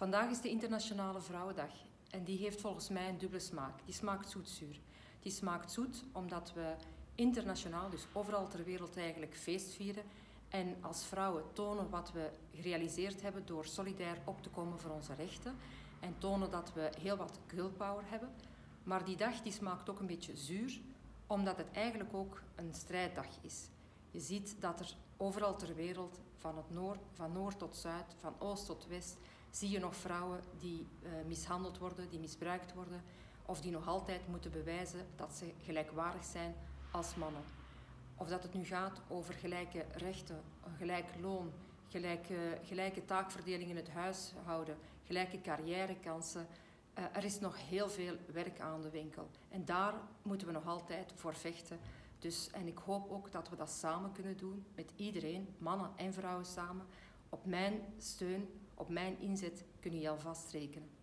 Vandaag is de Internationale Vrouwendag en die heeft volgens mij een dubbele smaak. Die smaakt zoetzuur. Die smaakt zoet omdat we internationaal, dus overal ter wereld eigenlijk feest vieren en als vrouwen tonen wat we gerealiseerd hebben door solidair op te komen voor onze rechten en tonen dat we heel wat girl power hebben. Maar die dag die smaakt ook een beetje zuur, omdat het eigenlijk ook een strijddag is. Je ziet dat er overal ter wereld, van, het noord, van noord tot zuid, van oost tot west, zie je nog vrouwen die uh, mishandeld worden, die misbruikt worden, of die nog altijd moeten bewijzen dat ze gelijkwaardig zijn als mannen. Of dat het nu gaat over gelijke rechten, gelijk loon, gelijke, gelijke taakverdeling in het huishouden, gelijke carrièrekansen. Uh, er is nog heel veel werk aan de winkel. En daar moeten we nog altijd voor vechten. Dus, en ik hoop ook dat we dat samen kunnen doen, met iedereen, mannen en vrouwen samen. Op mijn steun, op mijn inzet kun je alvast rekenen.